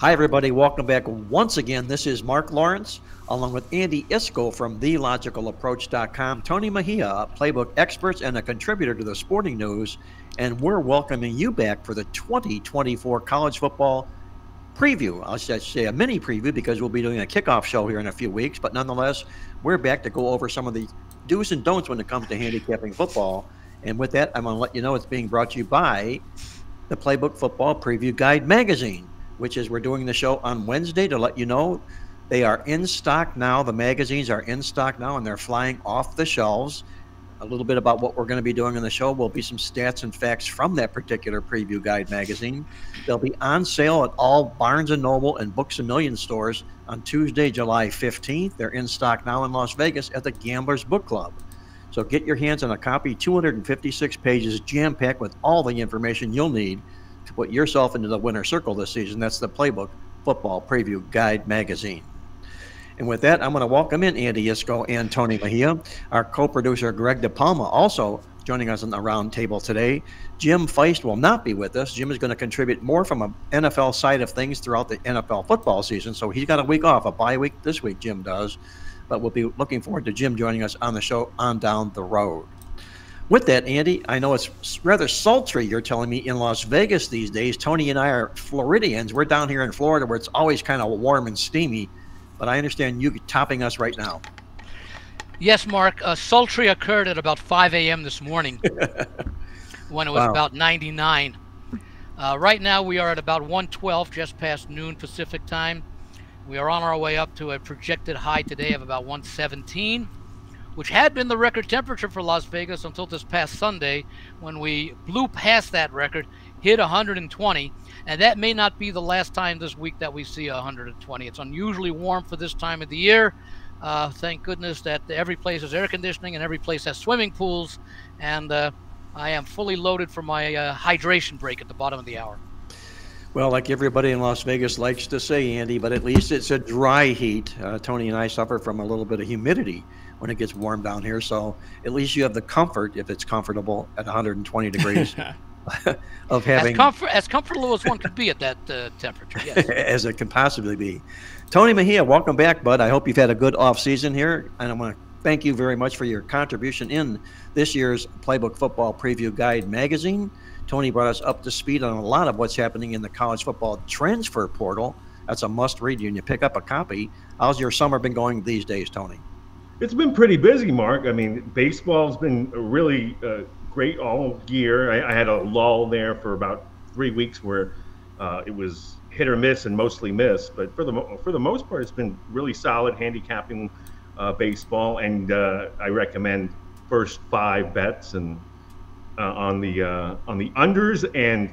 Hi, everybody. Welcome back once again. This is Marc Lawrence, along with Andy Iskoe from TheLogicalApproach.com, Tony Mejia, playbook experts and a contributor to the Sporting News, and we're welcoming you back for the 2024 college football preview. I'll say a mini preview because we'll be doing a kickoff show here in a few weeks, but nonetheless, we're back to go over some of the do's and don'ts when it comes to handicapping football. And with that, I'm going to let you know it's being brought to you by the Playbook Football Preview Guide magazine which is we're doing the show on Wednesday to let you know they are in stock now. The magazines are in stock now and they're flying off the shelves. A little bit about what we're going to be doing in the show will be some stats and facts from that particular preview guide magazine. They'll be on sale at all Barnes and Noble and Books a Million stores on Tuesday, July 15th. They're in stock now in Las Vegas at the Gamblers Book Club. So get your hands on a copy, 256 pages, jam packed with all the information you'll need put yourself into the winner circle this season. That's the Playbook Football Preview Guide magazine. And with that, I'm going to welcome in Andy Iskoe and Tony Mejia. Our co-producer Greg DePalma also joining us on the roundtable today. Jim Feist will not be with us. Jim is going to contribute more from an NFL side of things throughout the NFL football season. So he's got a week off, a bye week this week, Jim does. But we'll be looking forward to Jim joining us on the show on down the road. With that, Andy, I know it's rather sultry, you're telling me, in Las Vegas these days. Tony and I are Floridians. We're down here in Florida where it's always kind of warm and steamy, but I understand you topping us right now. Yes, Marc. Uh, sultry occurred at about 5 a.m. this morning when it was wow. about 99. Uh, right now, we are at about 112, just past noon Pacific time. We are on our way up to a projected high today of about 117 which had been the record temperature for Las Vegas until this past Sunday when we blew past that record, hit 120. And that may not be the last time this week that we see 120. It's unusually warm for this time of the year. Uh, thank goodness that every place has air conditioning and every place has swimming pools. And uh, I am fully loaded for my uh, hydration break at the bottom of the hour. Well, like everybody in Las Vegas likes to say, Andy, but at least it's a dry heat. Uh, Tony and I suffer from a little bit of humidity when it gets warm down here. So at least you have the comfort, if it's comfortable at 120 degrees, of having as, comfort, as comfortable as one could be at that uh, temperature. Yes. as it can possibly be. Tony Mejia, welcome back, bud. I hope you've had a good off season here, and I want to thank you very much for your contribution in this year's Playbook Football Preview Guide magazine. Tony brought us up to speed on a lot of what's happening in the college football transfer portal. That's a must read. You and you pick up a copy. How's your summer been going these days, Tony? It's been pretty busy, Marc. I mean, baseball's been really uh, great all year. I, I, had a lull there for about three weeks where uh, it was hit or miss and mostly miss. But for the for the most part, it's been really solid handicapping uh, baseball, and uh, I recommend first five bets and uh, on the uh, on the unders and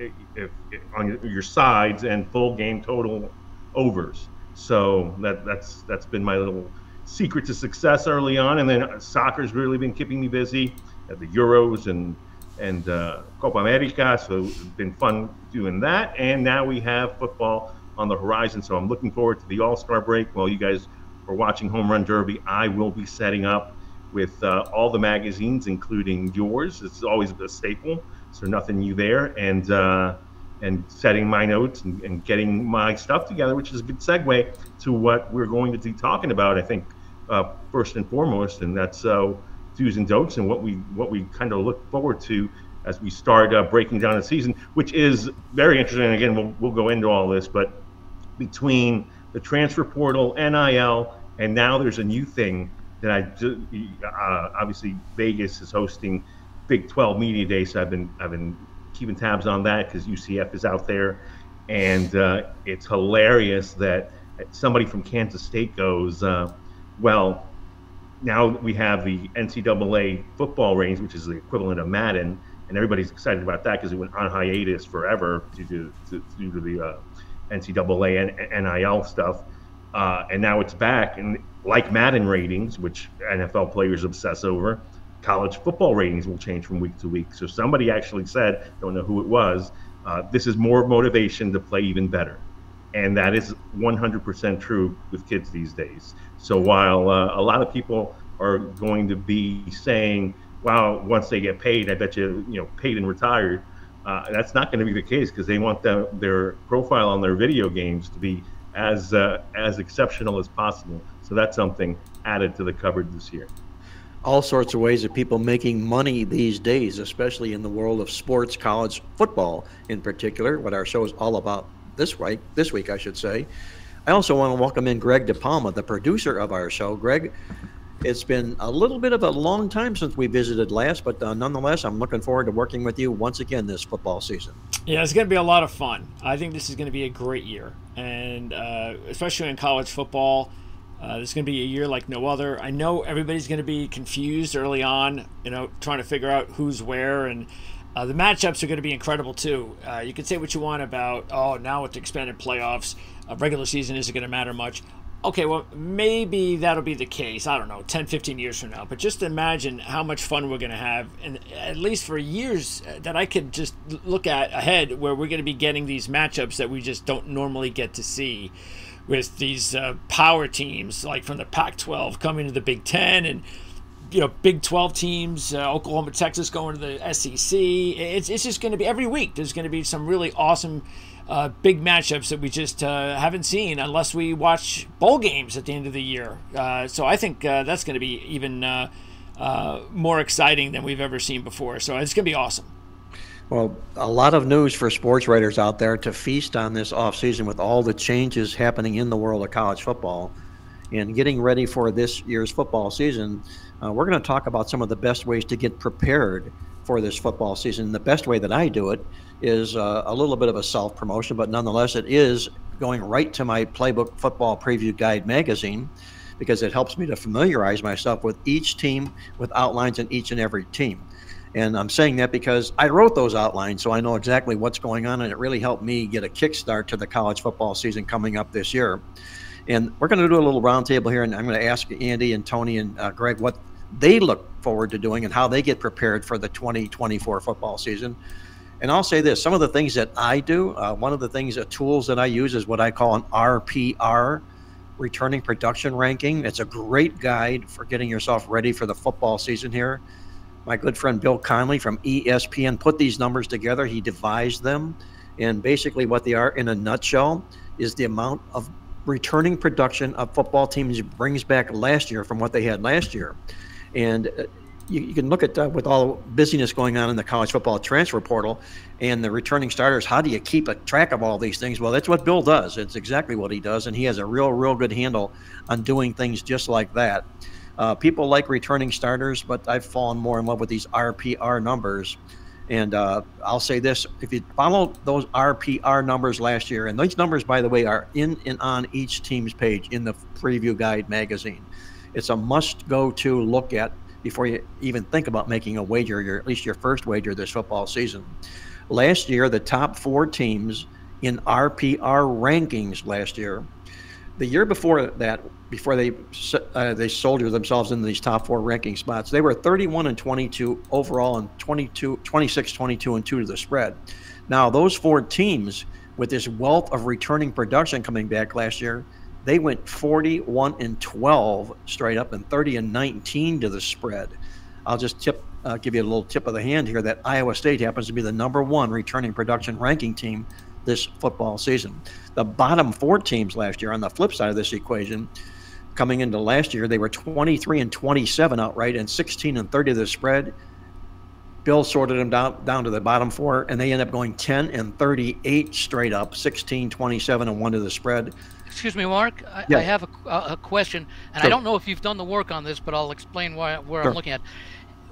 if, if, on your sides and full game total overs. So that that's that's been my little secret to success early on, and then soccer's really been keeping me busy at the Euros and and uh, Copa America. So it's been fun doing that, and now we have football on the horizon. So I'm looking forward to the All Star break. While you guys are watching Home Run Derby, I will be setting up with uh, all the magazines, including yours. It's always a staple, so nothing new there, and. Uh, and setting my notes and, and, getting my stuff together, which is a good segue to what we're going to be talking about, I think, uh, first and foremost, and that's uh, do's and don'ts and what we what we kind of look forward to as we start uh, breaking down the season, which is very interesting. And again, we'll, we'll go into all this, but between the transfer portal, NIL, and now there's a new thing that I uh, obviously Vegas is hosting Big 12 Media Day, so I've been I've been keeping tabs on that because UCF is out there, and uh, it's hilarious that somebody from Kansas State goes uh, well, now we have the NCAA football ratings, which is the equivalent of Madden, and everybody's excited about that because it went on hiatus forever due to, to due to the uh, NCAA and NIL stuff, uh, and now it's back. And like Madden ratings, which NFL players obsess over, college football ratings will change from week to week. So somebody actually said, don't know who it was, uh, this is more motivation to play even better, and that is 100% true with kids these days. So while uh, a lot of people are going to be saying, "Wow, once they get paid, I bet you, you know, paid and retired," Uh, that's not going to be the case because they want the, their profile on their video games to be as uh, as exceptional as possible. So that's something added to the cupboard this year. All sorts of ways of people making money these days, especially in the world of sports, college football in particular. What our show is all about this week, this week I should say. I also want to welcome in Greg DePalma, the producer of our show. Greg, it's been a little bit of a long time since we visited last, but uh, nonetheless, I'm looking forward to working with you once again this football season. Yeah, it's going to be a lot of fun. I think this is going to be a great year, and uh, especially in college football. Uh, this is going to be a year like no other. I know everybody's going to be confused early on, you know, trying to figure out who's where, and uh, the matchups are going to be incredible too. Uh, you can say what you want about, oh, now with the expanded playoffs, uh, regular season isn't going to matter much okay, well, maybe that'll be the case. I don't know, 10, 15 years from now. But just imagine how much fun we're going to have, and at least for years uh, that I could just look at ahead, where we're going to be getting these matchups that we just don't normally get to see with these uh, power teams, like from the Pac 12 coming to the Big Ten and you know, Big 12 teams, uh, Oklahoma, Texas going to the SEC. It's, it's just going to be every week. There's going to be some really awesome uh, big matchups that we just uh, haven't seen unless we watch bowl games at the end of the year. Uh, so I think uh, that's going to be even uh, more exciting than we've ever seen before. So it's going to be awesome. Well, a lot of news for sports writers out there to feast on this offseason with all the changes happening in the world of college football and getting ready for this year's football season. We're going to talk about some of the best ways to get prepared for this football season. The best way that I do it is uh, a little bit of a self promotion, but nonetheless, it is going right to my Playbook Football Preview Guide magazine because it helps me to familiarize myself with each team with outlines in each and every team. And I'm saying that because I wrote those outlines, so I know exactly what's going on, and it really helped me get a kickstart to the college football season coming up this year. And we're going to do a little roundtable here, and I'm going to ask Andy and Tony and uh, Greg what they look forward to doing and how they get prepared for the 2024 football season. And I'll say this some of the things that I do, uh, one of the things, uh, tools that I use is what I call an RPR, returning production ranking. It's a great guide for getting yourself ready for the football season here. My good friend Bill Connelly from ESPN put these numbers together. He devised them. And basically, what they are in a nutshell is the amount of returning production of football teams brings back last year from what they had last year. And uh, you, you can look at uh, with all the busyness going on in the college football transfer portal and the returning starters. How do you keep a track of all these things? Well, that's what Bill does. It's exactly what he does, and he has a real, real good handle on doing things just like that. Uh, people like returning starters, but I've fallen more in love with these RPR numbers. And uh, I'll say this: if you follow those RPR numbers last year, and these numbers, by the way, are in and on each team's page in the preview guide magazine. It's a must-go-to look at before you even think about making a wager, your, at least your first wager this football season. Last year, the top four teams in RPR rankings last year. The year before that, before they uh, they soldiered themselves into these top four ranking spots, they were 31 and 22 overall and 22, 26, 22 and 2 to the spread. Now, those four teams, with this wealth of returning production coming back last year, they went 41 and 12 straight up and 30 and 19 to the spread. I'll just tip, uh, give you a little tip of the hand here that Iowa State happens to be the number one returning production ranking team this football season. The bottom four teams last year, on the flip side of this equation, coming into last year, they were 23 and 27 outright and 16 and 30 to the spread. Bill sorted them down, down to the bottom four, and they end up going 10 and 38 straight up, 16, 27, and 1 to the spread excuse me, Marc. I, yeah. I have a, a, question, and sure. I don't know if you've done the work on this, but I'll explain why, where sure. I'm looking at.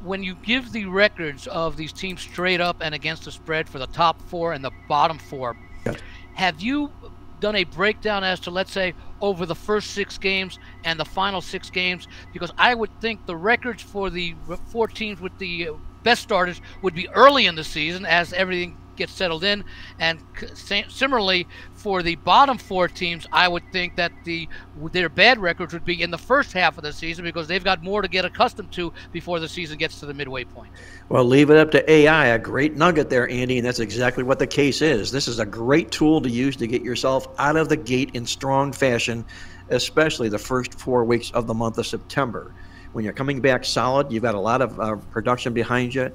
When you give the records of these teams straight up and against the spread for the top four and the bottom four, yes. have you done a breakdown as to, let's say, over the first six games and the final six games? Because I would think the records for the four teams with the best starters would be early in the season as everything get settled in. And similarly, for the bottom four teams, I would think that the their bad records would be in the first half of the season because they've got more to get accustomed to before the season gets to the midway point. Well, leave it up to AI. A great nugget there, Andy, and that's exactly what the case is. This is a great tool to use to get yourself out of the gate in strong fashion, especially the first four weeks of the month of September. When you're coming back solid, you've got a lot of uh, production behind you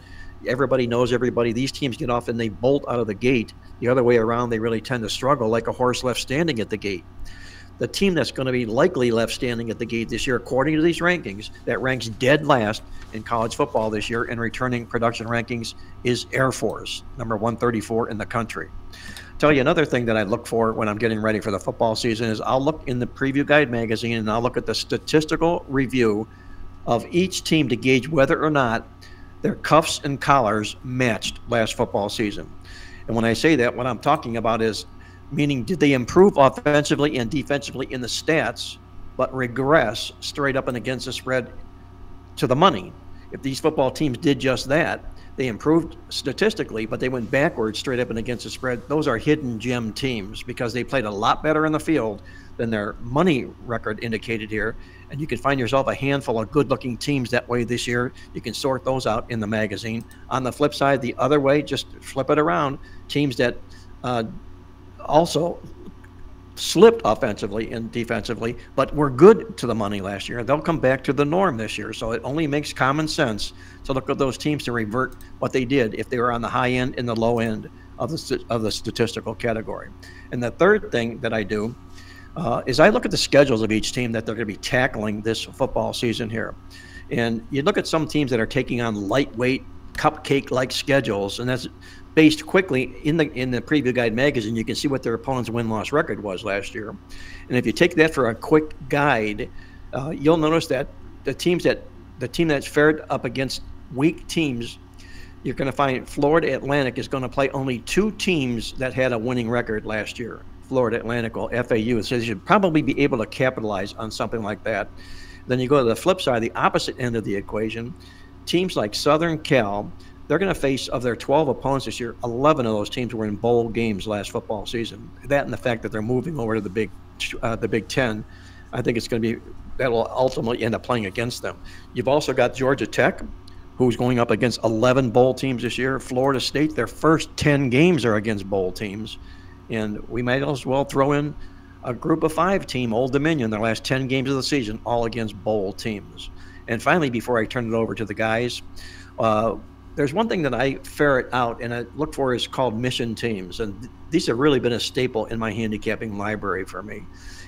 everybody knows everybody. These teams get off and they bolt out of the gate. The other way around, they really tend to struggle like a horse left standing at the gate. The team that's going to be likely left standing at the gate this year, according to these rankings, that ranks dead last in college football this year in returning production rankings is Air Force, number 134 in the country. Tell you another thing that I look for when I'm getting ready for the football season is I'll look in the Preview Guide magazine and I'll look at the statistical review of each team to gauge whether or not their cuffs and collars matched last football season. And when I say that, what I'm talking about is meaning did they improve offensively and defensively in the stats, but regress straight up and against the spread to the money? If these football teams did just that, they improved statistically, but they went backwards straight up and against the spread. Those are hidden gem teams because they played a lot better in the field than their money record indicated here. And you can find yourself a handful of good looking teams that way this year. You can sort those out in the magazine. On the flip side, the other way, just flip it around. Teams that uh, also slipped offensively and defensively, but were good to the money last year. They'll come back to the norm this year. So it only makes common sense to look at those teams to revert what they did if they were on the high end and the low end of the of the statistical category. And the third thing that I do uh, is I look at the schedules of each team that they're going to be tackling this football season here. And you look at some teams that are taking on lightweight cupcake-like schedules, and that's based quickly in the in the preview guide magazine. You can see what their opponent's win-loss record was last year, and if you take that for a quick guide, uh, you'll notice that the teams that the team that's fared up against weak teams, you're going to find Florida Atlantic is going to play only two teams that had a winning record last year. Florida Atlantic or FAU, so they should probably be able to capitalize on something like that. Then you go to the flip side, the opposite end of the equation. Teams like Southern Cal, they're going to face of their 12 opponents this year 11 of those teams were in bowl games last football season. That and the fact that they're moving over to the big uh, the big 10 i think it's going to be that'll ultimately end up playing against them. You've also got georgia tech who's going up against 11 bowl teams this year. Florida state their first 10 games are against bowl teams. And we might as well throw in a group of five team old dominion their last 10 games of the season all against bowl teams. And finally before i turn it over to the guys uh, there's one thing that I ferret out and I look for is called mission teams. And th- these have really been a staple in my handicapping library for me.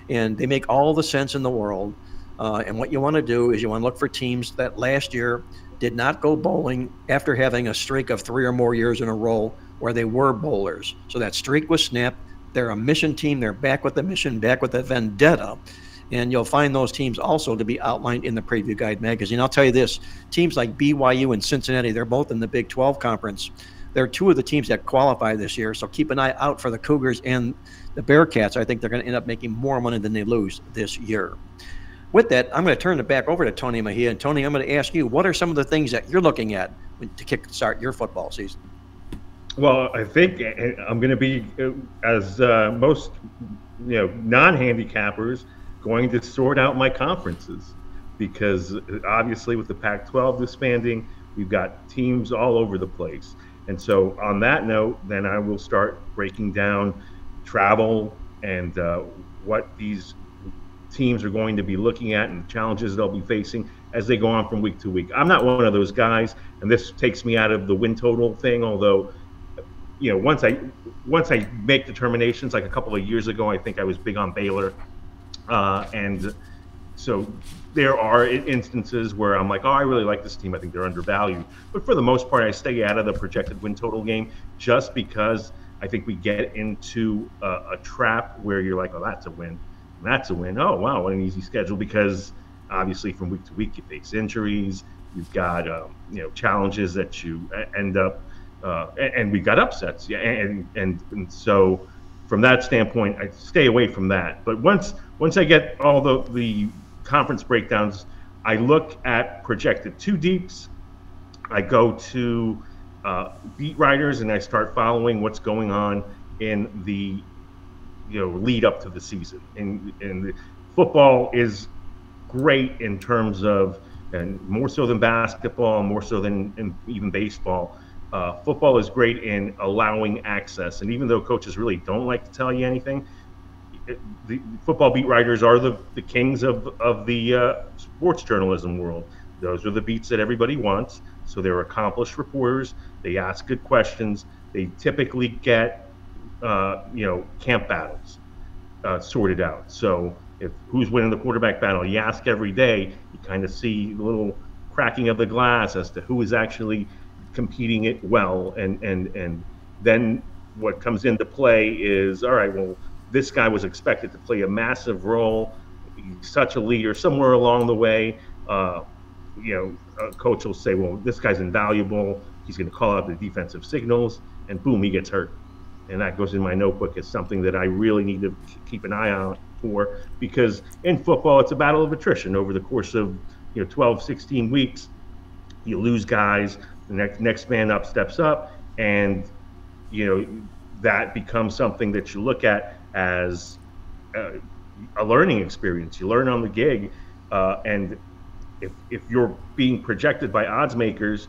And they make all the sense in the world. Uh, and what you want to do is you want to look for teams that last year did not go bowling after having a streak of three or more years in a row where they were bowlers. So that streak was snapped. They're a mission team. They're back with the mission, back with the vendetta. And you'll find those teams also to be outlined in the Preview Guide magazine. I'll tell you this teams like BYU and Cincinnati, they're both in the Big 12 conference. They're two of the teams that qualify this year. So keep an eye out for the Cougars and the Bearcats. I think they're going to end up making more money than they lose this year. With that, I'm going to turn it back over to Tony Mejia. And Tony, I'm going to ask you, what are some of the things that you're looking at to kickstart your football season? Well, I think I'm going to be, uh, as uh, most you know, non-handicappers, going to sort out my conferences because obviously with the Pac-12 disbanding, we've got teams all over the place. And so on that note, then I will start breaking down travel and uh, what these teams are going to be looking at and the challenges they'll be facing as they go on from week to week. I'm not one of those guys, and this takes me out of the win total thing. Although, you know, once I once I make determinations, like a couple of years ago, I think I was big on Baylor uh, and so there are instances where I'm like, oh, I really like this team. I think they're undervalued. But for the most part, I stay out of the projected win total game just because I think we get into a, a trap where you're like, oh, that's a win. That's a win. Oh, wow, what an easy schedule because obviously from week to week you face injuries. You've got um, you know challenges that you end up, uh, and, we've got upsets. Yeah, and, and and so from that standpoint, I stay away from that. But once once I get all the the conference breakdowns, I look at projected two deeps. I go to uh, beat writers and I start following what's going on in the you know lead up to the season. And and football is great in terms of and more so than basketball, more so than even baseball uh, football is great in allowing access, and even though coaches really don't like to tell you anything, the football beat writers are the, the kings of, of the uh, sports journalism world. Those are the beats that everybody wants. So they're accomplished reporters. They ask good questions. They typically get, uh, you know, camp battles uh, sorted out. So if who's winning the quarterback battle, you ask every day, you kind of see a little cracking of the glass as to who is actually competing it well, and and and then what comes into play is all right. Well, this guy was expected to play a massive role. Such a leader. Somewhere along the way, uh, you know, a coach will say, "Well, this guy's invaluable. He's going to call out the defensive signals," and boom, he gets hurt. And that goes in my notebook as something that I really need to keep an eye out for because in football, it's a battle of attrition over the course of you know 12, 16 weeks. You lose guys. The next next man up steps up, and you know that becomes something that you look at as a, a learning experience. You learn on the gig, uh, and if if you're being projected by odds makers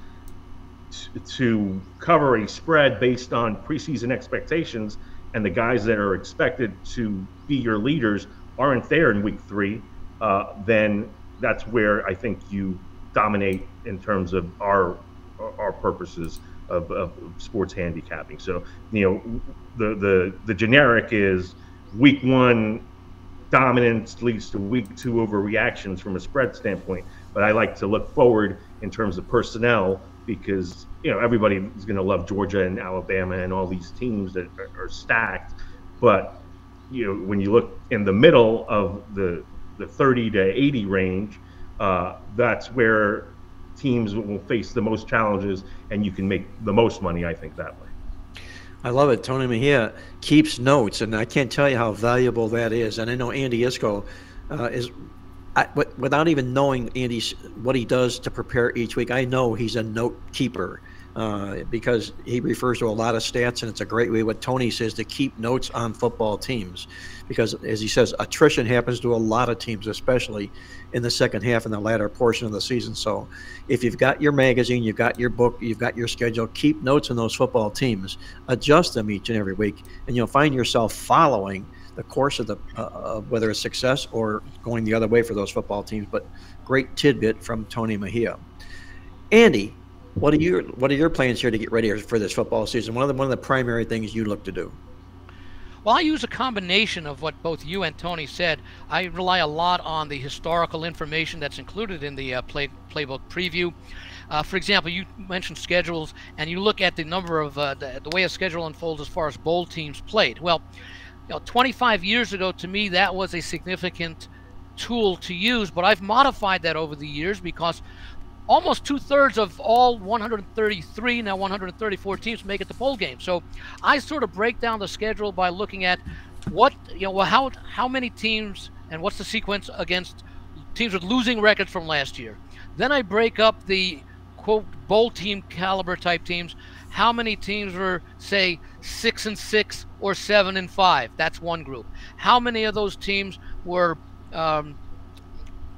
to, to cover a spread based on preseason expectations, and the guys that are expected to be your leaders aren't there in week three, uh, then that's where I think you dominate in terms of our our purposes of, of sports handicapping. So you know, the the the generic is week one dominance leads to week two overreactions from a spread standpoint. But I like to look forward in terms of personnel because you know everybody is going to love Georgia and Alabama and all these teams that are, are stacked. But you know when you look in the middle of the the 30 to 80 range, uh, that's where teams will face the most challenges, and you can make the most money. I think that way. I love it. Tony Mejia keeps notes, and I can't tell you how valuable that is. And I know Andy Iskoe uh, is, I, without even knowing Andy's what he does to prepare each week, I know he's a note keeper uh, because he refers to a lot of stats, and it's a great way. What Tony says to keep notes on football teams, because as he says, attrition happens to a lot of teams, especially in the second half and the latter portion of the season. So, if you've got your magazine, you've got your book, you've got your schedule, keep notes on those football teams, adjust them each and every week, and you'll find yourself following the course of the uh, whether it's success or going the other way for those football teams. But great tidbit from Tony Mejia. Andy, what are your What are your plans here to get ready for this football season? One of the one of the primary things you look to do. Well, I use a combination of what both you and Tony said. I rely a lot on the historical information that's included in the uh, play, playbook preview. Uh, for example, you mentioned schedules, and you look at the number of uh, the, the, way a schedule unfolds as far as bowl teams played. Well, you know, 25 years ago, to me, that was a significant tool to use, but I've modified that over the years because almost two thirds of all 133 now 134 teams make it to bowl game. So I sort of break down the schedule by looking at what you know well, how how many teams and what's the sequence against teams with losing records from last year. Then I break up the quote bowl team caliber type teams. How many teams were say six and six or seven and five? That's one group. How many of those teams were um,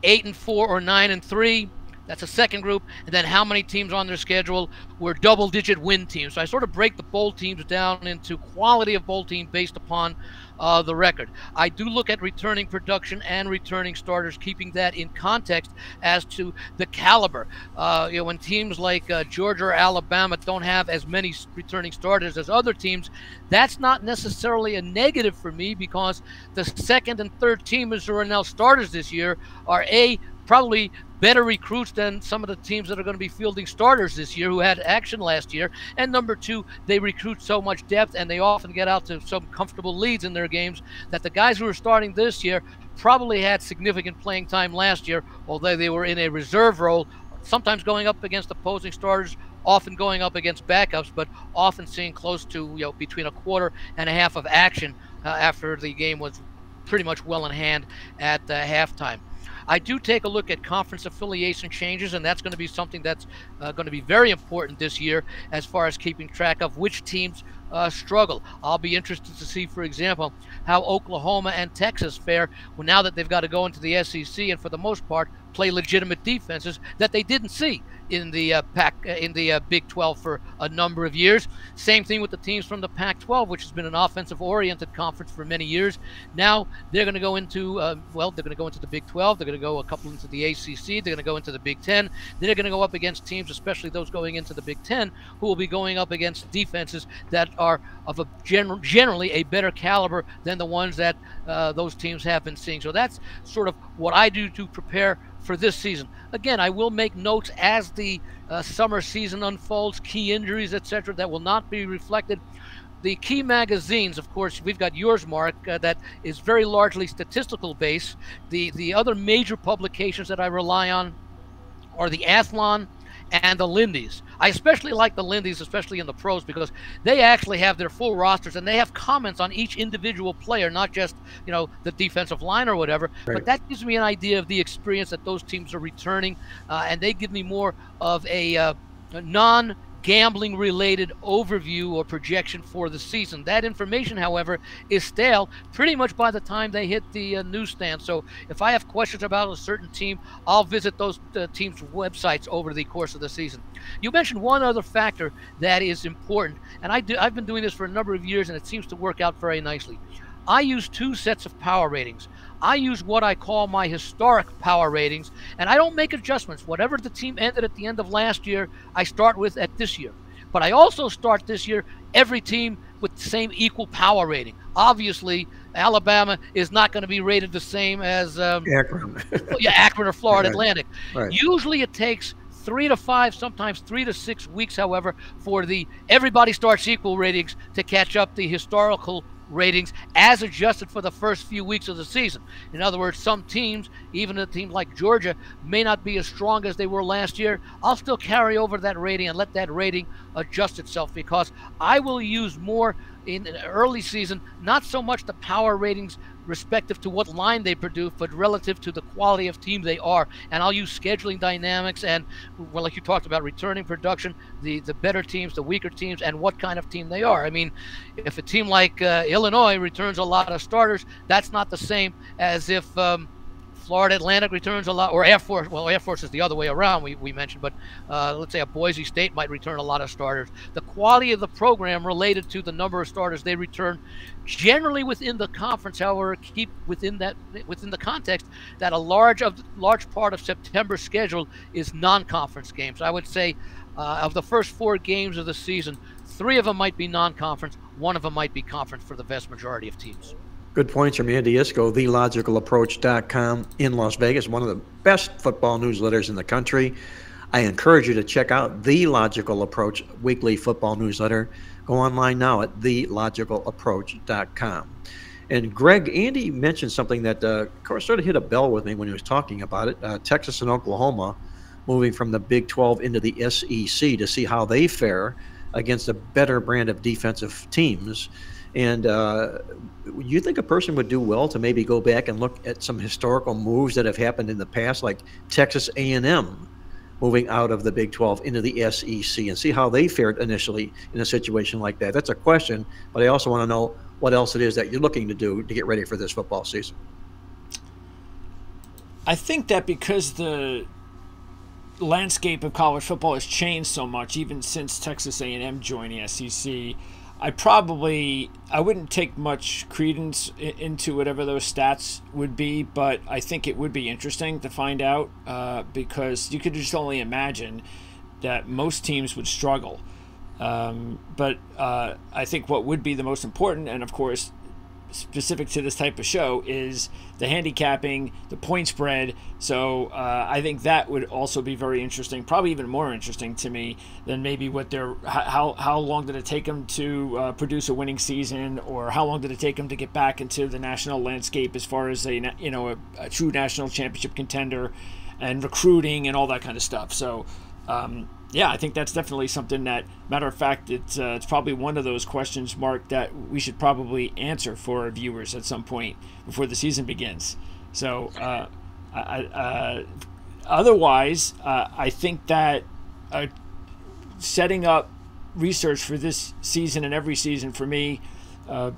eight and four or nine and three? That's a second group. And then how many teams on their schedule were double digit win teams. So I sort of break the bowl teams down into quality of bowl team based upon uh, the record. I do look at returning production and returning starters, keeping that in context as to the caliber. Uh, you know, when teams like uh, Georgia or Alabama don't have as many returning starters as other teams, that's not necessarily a negative for me because the second and third teamers who are now starters this year are a probably better recruits than some of the teams that are going to be fielding starters this year who had action last year. And number two, they recruit so much depth and they often get out to some comfortable leads in their games that the guys who are starting this year probably had significant playing time last year, although they were in a reserve role, sometimes going up against opposing starters. Often going up against backups, but often seeing close to you know between a quarter and a half of action uh, after the game was pretty much well in hand at uh, halftime. I do take a look at conference affiliation changes, and that's going to be something that's uh, going to be very important this year as far as keeping track of which teams uh, struggle. I'll be interested to see, for example, how Oklahoma and Texas fare well, now that they've got to go into the SEC and, for the most part, play legitimate defenses that they didn't see in the uh, Pac uh, in the uh, Big 12 for a number of years. Same thing with the teams from the Pac-12, which has been an offensive-oriented conference for many years. Now they're going to go into uh, well, they're going to go into the Big 12. They're going to go a couple into the ACC. They're going to go into the Big 10. They're going to go up against teams, especially those going into the Big 10, who will be going up against defenses that are of a gen- generally a better caliber than the ones that uh, those teams have been seeing. So that's sort of what I do to prepare for this season. Again, I will make notes as the uh, summer season unfolds, key injuries, etc., that will not be reflected. The key magazines, of course, we've got yours, Marc, uh, that is very largely statistical based. The the other major publications that I rely on are the Athlon and the Lindy's. I especially like the Lindy's, especially in the pros, because they actually have their full rosters and they have comments on each individual player, not just you know the defensive line or whatever. Right. But that gives me an idea of the experience that those teams are returning, uh, and they give me more of a, uh, a non gambling related overview or projection for the season. That information, however, is stale pretty much by the time they hit the uh, newsstand. So if I have questions about a certain team, I'll visit those uh, teams' websites over the course of the season. You mentioned one other factor that is important, and I do, I've been doing this for a number of years, and it seems to work out very nicely. I use two sets of power ratings. I use what I call my historic power ratings, and I don't make adjustments. Whatever the team ended at the end of last year, I start with at this year. But I also start this year every team with the same equal power rating. Obviously, Alabama is not going to be rated the same as um, Akron. yeah, Akron or Florida right. Atlantic. Right. Usually, it takes three to five, sometimes three to six weeks, however, for the everybody starts equal ratings to catch up the historical ratings as adjusted for the first few weeks of the season. In other words, some teams, even a team like Georgia, may not be as strong as they were last year. I'll still carry over that rating and let that rating adjust itself because I will use more in early season, not so much the power ratings respective to what line they produce, but relative to the quality of team they are. And I'll use scheduling dynamics and, well, like you talked about, returning production, the, the better teams, the weaker teams, and what kind of team they are. I mean, if a team like uh, Illinois returns a lot of starters, that's not the same as if. Um, Florida Atlantic returns a lot, or Air Force. Well, Air Force is the other way around. We, we mentioned, but uh, let's say a Boise State might return a lot of starters. The quality of the program related to the number of starters they return, generally within the conference. However, keep within that within the context that a large of large part of September's schedule is non-conference games. I would say uh, of the first four games of the season, three of them might be non-conference. One of them might be conference for the vast majority of teams. Good points from Andy Iskoe, thelogicalapproach.com in Las Vegas, one of the best football newsletters in the country. I encourage you to check out The Logical Approach weekly football newsletter. Go online now at thelogicalapproach.com. And Greg, Andy mentioned something that, uh, sort of hit a bell with me when he was talking about it. Uh, Texas and Oklahoma moving from the Big 12 into the SEC to see how they fare against a better brand of defensive teams. And uh, you think a person would do well to maybe go back and look at some historical moves that have happened in the past, like Texas A&M moving out of the Big 12 into the SEC, and see how they fared initially in a situation like that? That's a question, but I also want to know what else it is that you're looking to do to get ready for this football season. I think that because the landscape of college football has changed so much, even since Texas A&M joined the SEC I probably I wouldn't take much credence into whatever those stats would be, but I think it would be interesting to find out uh, because you could just only imagine that most teams would struggle. Um, but uh, I think what would be the most important, and of course specific to this type of show is the handicapping, the point spread. So uh, I think that would also be very interesting, probably even more interesting to me than maybe what they're how how long did it take them to uh, produce a winning season, or how long did it take them to get back into the national landscape as far as a you know a, a true national championship contender, and recruiting and all that kind of stuff. So. Um, yeah, I think that's definitely something that, matter of fact, it's uh, it's probably one of those questions, Marc, that we should probably answer for our viewers at some point before the season begins. So, uh, I, uh, otherwise, uh, I think that uh, setting up research for this season and every season for me,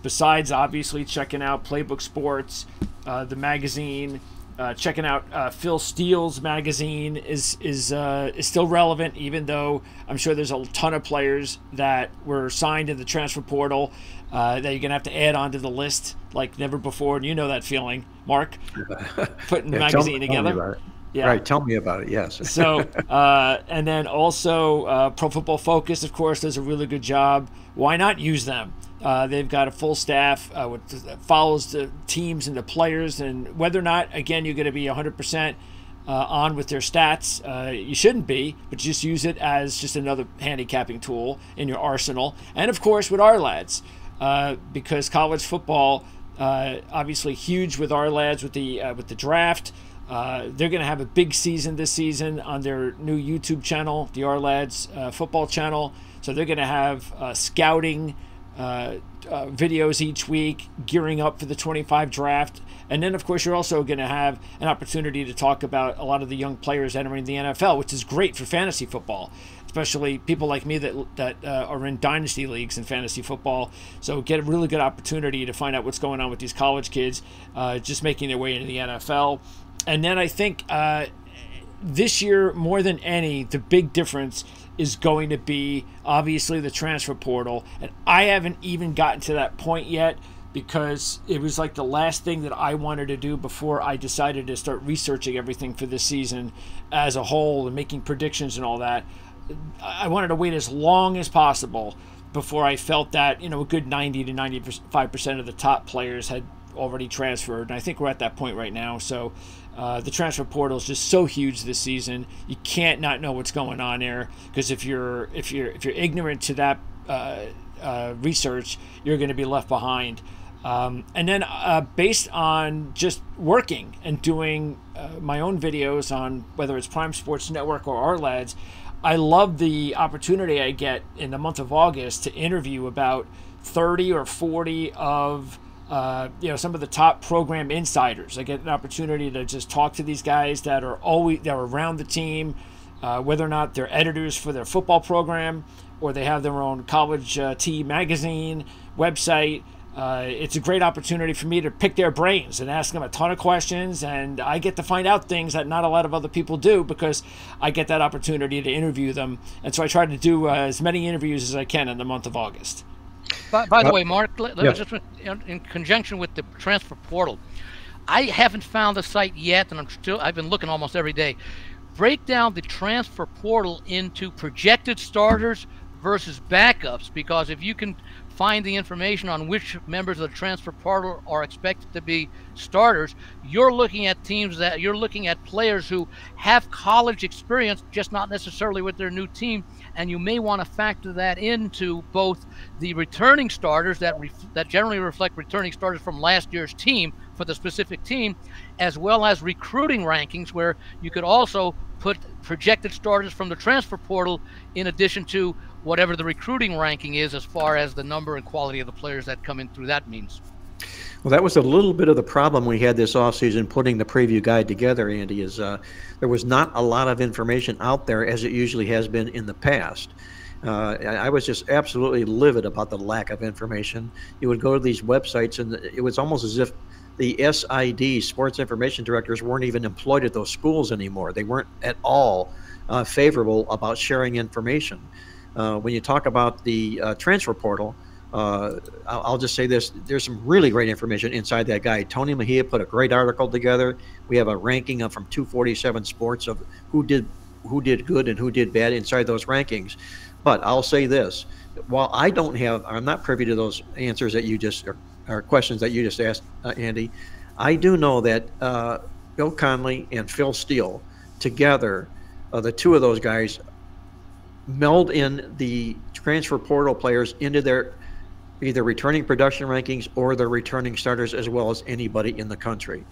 besides obviously checking out Playbook Sports, the magazine, uh, checking out uh, Phil Steele's magazine is is uh, is still relevant, even though I'm sure there's a ton of players that were signed in the transfer portal uh, that you're gonna have to add onto the list like never before. And you know that feeling, Marc, putting the magazine tell, together. Tell yeah. Right. Tell me about it. Yes. so, uh, and then also uh, Pro Football Focus, of course, does a really good job. Why not use them? Uh, they've got a full staff uh, with, that follows the teams and the players, and whether or not, again, you're going to be 100% uh, on with their stats. Uh, you shouldn't be, but just use it as just another handicapping tool in your arsenal. And of course, with Ourlads, uh, because college football, uh, obviously huge with Ourlads with the with the draft. they're going to have a big season this season on their new YouTube channel, the Ourlads football channel. So they're going to have scouting uh, uh, videos each week, gearing up for the 25 draft. And then, of course, you're also going to have an opportunity to talk about a lot of the young players entering the NFL, which is great for fantasy football, especially people like me that that uh, are in dynasty leagues in fantasy football. So get a really good opportunity to find out what's going on with these college kids, uh, just making their way into the NFL. And then I think uh, this year, more than any, the big difference is going to be obviously the transfer portal. And I haven't even gotten to that point yet because it was like the last thing that I wanted to do before I decided to start researching everything for this season as a whole and making predictions and all that. I wanted to wait as long as possible before I felt that, you know, a good 90 to 95% of the top players had already transferred. And I think we're at that point right now. So uh, the transfer portal is just so huge this season. You can't not know what's going on there because if you're if you're if you're ignorant to that uh, uh, research, you're going to be left behind. Um, and then uh, based on just working and doing uh, my own videos on whether it's Prime Sports Network or Ourlads, I love the opportunity I get in the month of August to interview about 30 or 40 of uh, you know some of the top program insiders. I get an opportunity to just talk to these guys that are always that are around the team, uh, whether or not they're editors for their football program or they have their own college uh, team magazine website. Uh, it's a great opportunity for me to pick their brains and ask them a ton of questions, and I get to find out things that not a lot of other people do because I get that opportunity to interview them. And so I try to do uh, as many interviews as I can in the month of August. By, by the way, Marc, let, yeah. just in, in conjunction with the transfer portal, I haven't found the site yet, and I'm still I've been looking almost every day. Break down the transfer portal into projected starters versus backups because if you can find the information on which members of the transfer portal are expected to be starters, you're looking at teams that you're looking at players who have college experience, just not necessarily with their new team, and you may want to factor that into both the returning starters that that generally reflect returning starters from last year's team for the specific team, as well as recruiting rankings, where you could also put projected starters from the transfer portal in addition to whatever the recruiting ranking is as far as the number and quality of the players that come in through that means. Well, that was a little bit of the problem we had this offseason putting the preview guide together, Andy, is uh, there was not a lot of information out there as it usually has been in the past. Uh, I was just absolutely livid about the lack of information. You would go to these websites, and it was almost as if the SID, sports information directors, weren't even employed at those schools anymore. They weren't at all uh, favorable about sharing information. Uh, when you talk about the uh, transfer portal, uh, I'll, I'll, just say this: there's some really great information inside that guide. Tony Mejia put a great article together. We have a ranking of from 247 Sports of who did who did good and who did bad inside those rankings. But I'll say this: while I don't have, I'm not privy to those answers that you just or, or questions that you just asked, uh, Andy. I do know that uh, Bill Connelly and Phil Steele together, the two of those guys, meld in the transfer portal players into their either returning production rankings or their returning starters as well as anybody in the country.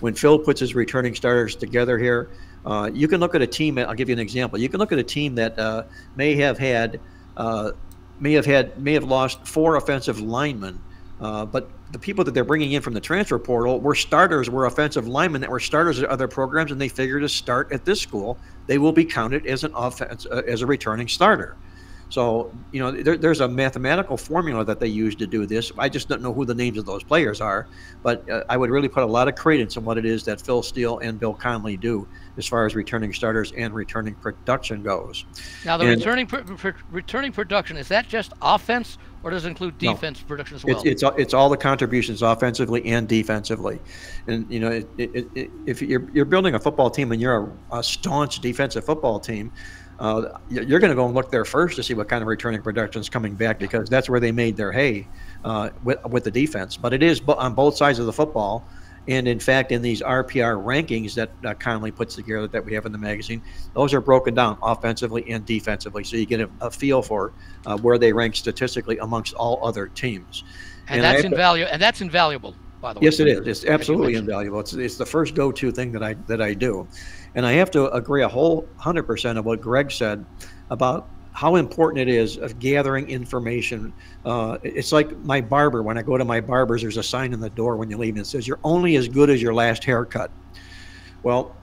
When Phil puts his returning starters together here, uh, you can look at a team. I'll give you an example. You can look at a team that uh, may have had, uh, may have had, may have lost four offensive linemen, uh, but the people that they're bringing in from the transfer portal were starters, were offensive linemen that were starters at other programs, and they figure to start at this school, they will be counted as an offense, uh, as a returning starter. So, you know, there, there's a mathematical formula that they use to do this. I just don't know who the names of those players are, but uh, I would really put a lot of credence in what it is that Phil Steele and Bill Connelly do as far as returning starters and returning production goes. Now, the and, returning returning production is that just offense, or does it include defense no, production as well? It's, it's it's all the contributions offensively and defensively, and you know, it, it, it, if you're you're building a football team and you're a, a staunch defensive football team uh, you're going to go and look there first to see what kind of returning production is coming back because that's where they made their hay uh, with, with the defense. But it is on both sides of the football. And in fact, in these RPR rankings that uh, Connelly puts together that we have in the magazine, those are broken down offensively and defensively. So you get a, a feel for uh, where they rank statistically amongst all other teams. And, and that's invaluable. And that's invaluable, by the way. Yes, it is. It's absolutely invaluable. It's, it's the first go-to thing that I that I do. And I have to agree a whole 100% of what Greg said about how important it is of gathering information. Uh, it's like my barber. When I go to my barber's, there's a sign in the door when you leave and it says, You're only as good as your last haircut. Well,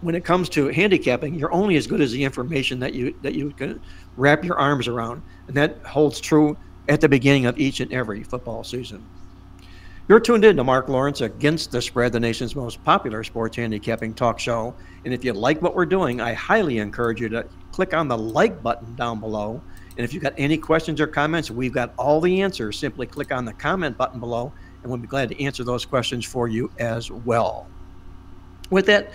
when it comes to handicapping, you're only as good as the information that you that you can wrap your arms around, and that holds true at the beginning of each and every football season. You're tuned in to Marc Lawrence Against the Spread, the nation's most popular sports handicapping talk show. And if you like what we're doing, I highly encourage you to click on the like button down below. And if you've got any questions or comments, we've got all the answers. Simply click on the comment button below, and we'll be glad to answer those questions for you as well. With that,